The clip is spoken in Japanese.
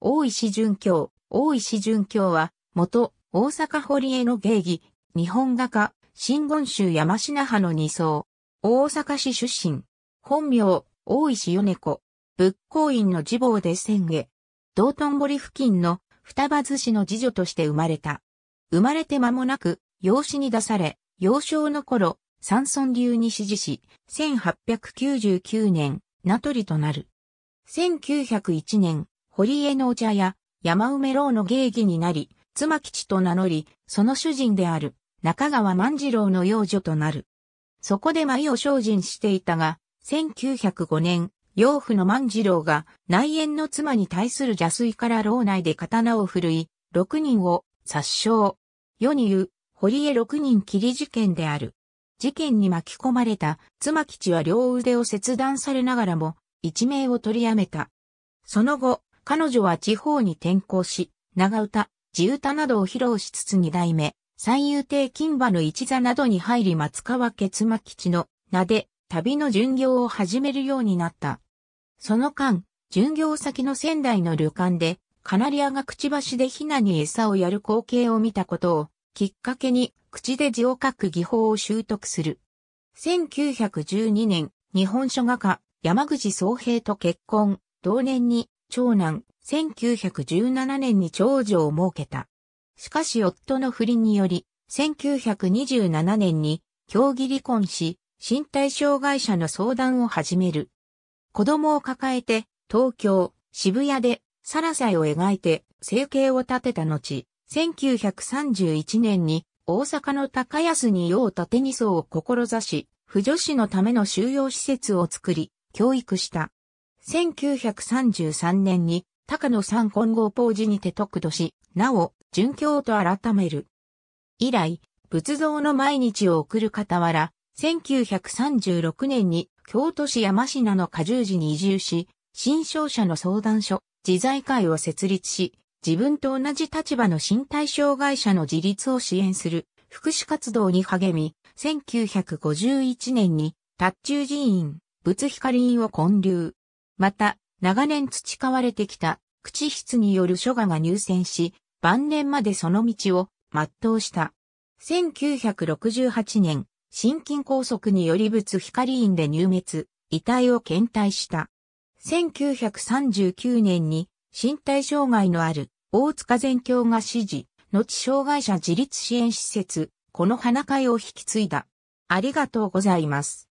大石淳教。大石淳教は、元、大阪堀江の芸妓、日本画家、新言宗山科派の二層。大阪市出身。本名、大石米子。仏光院の次坊で千下。道頓堀付近の双葉寿司の次女として生まれた。生まれて間もなく、養子に出され、幼少の頃、山村流に指示し、1899年、名取となる。1901年、堀江のお茶や山梅楼の芸妓になり、妻吉と名乗り、その主人である中川万次郎の養女となる。そこで舞を精進していたが、1905年、養父の万次郎が内縁の妻に対する邪推から牢内で刀を振るい、6人を殺傷。世に言う、堀江6人切り事件である。事件に巻き込まれた妻吉は両腕を切断されながらも一命を取りやめた。その後、彼女は地方に転校し、長歌、地歌などを披露しつつ二代目、三遊亭金馬の一座などに入り松川家妻吉の名で旅の巡業を始めるようになった。その間、巡業先の仙台の旅館で、カナリアがくちばしでヒナに餌をやる光景を見たことをきっかけに口で字を書く技法を習得する。1912年、日本書画家山口総平と結婚、同年に長男、1917年に長女を設けた。しかし夫の不倫により、1927年に競技離婚し、身体障害者の相談を始める。子供を抱えて、東京、渋谷で、サラサイを描いて、生計を立てた後、1931年に大阪の高安に用縦二層を志し、不女子のための収容施設を作り、教育した。1933年に高野山金剛ポージにて得度し、なお、殉教と改める。以来、仏像の毎日を送る傍ら、1936年に京都市山科の果樹寺に移住し、新商社の相談所、自在会を設立し、自分と同じ立場の身体障害者の自立を支援する福祉活動に励み、1951年に達中寺院、仏光院を建立。また、長年培われてきた口筆による書画が入選し、晩年までその道を全うした。1968年、心筋梗塞により仏光院で入滅、遺体を検体した。1939年に身体障害のある大塚全教が指示、後障害者自立支援施設、この花会を引き継いだ。ありがとうございます。